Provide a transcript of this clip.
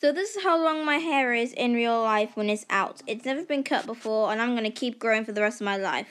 So this is how long my hair is in real life when it's out. It's never been cut before and I'm going to keep growing for the rest of my life.